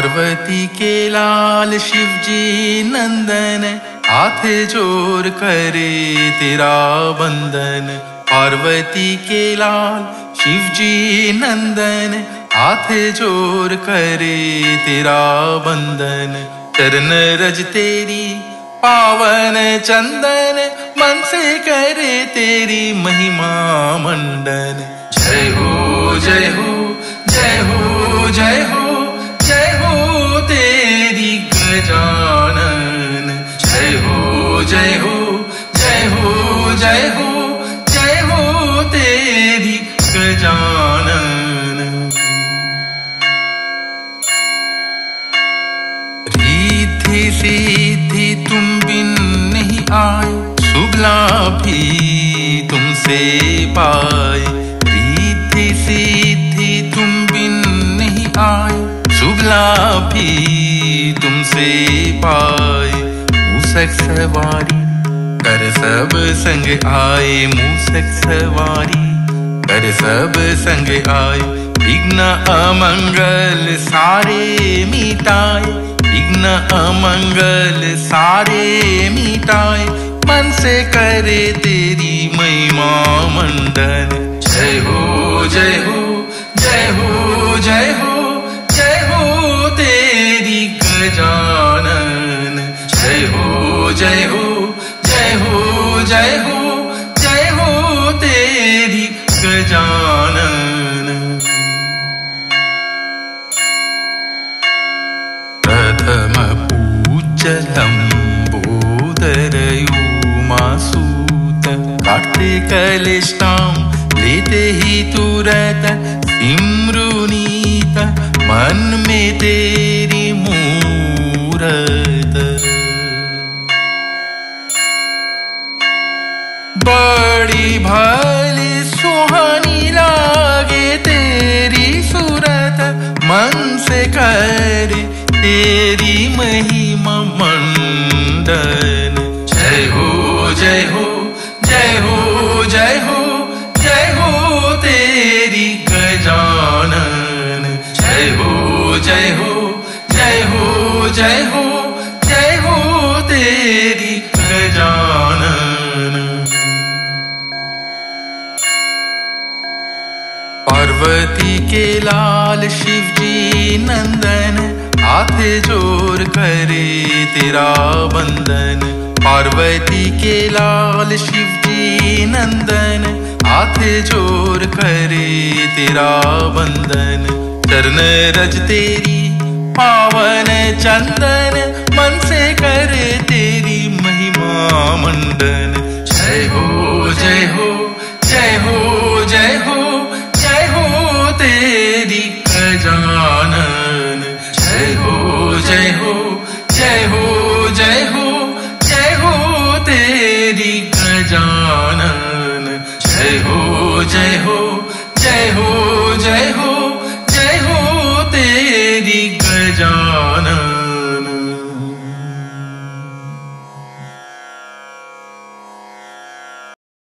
पार्वती के लाल शिव जी नंदन, हाथ ज़ोर करे तेरा बंदन पार्वती के लाल शिव जी नंदन, हाथ ज़ोर करे तेरा बंदन चरण रज तेरी पावन चंदन, मन से करे तेरी महिमा मंडन। जय हो जय हो जय हो जय हो। जय हो जय हो तेरी गजानन। रीति सीधी तुम बिन नहीं आए शुभला भी तुमसे पाए। रीति सीधी तुम बिन नहीं आए शुभला भी तुमसे पाए। मूसक सवारी कर सब संग आए मूसक सवारी। कर सब संग आए, विघ्न अमंगल सारे मिटाए। विघ्न अमंगल सारे मिटाए। मन से करे तेरी महिमा मंडन जय हो जय हो तेरी गजानन। प्रथम पूजलं बोधरयूमासूत काटे कलिष्टां, लेते ही तुरत सिमरुनीत मन में बड़ी भली सुहानी लागे तेरी सूरत। मन से करे तेरी महिमा मंडन। जय हो जय हो जय हो जय हो जय हो तेरी गजानन। जय हो जय हो जय हो जय हो जय हो तेरी गजानन। पार्वती के लाल शिव जी नंदन, हाथ ज़ोर करे तेरा बंदन पार्वती के लाल शिव जी नंदन, हाथ ज़ोर करे तेरा बंदन चरण रज तेरी, पावन चंदन, मन से करे तेरी महिमा मंडन। जय हो जय हो। जय हो जय हो जय हो।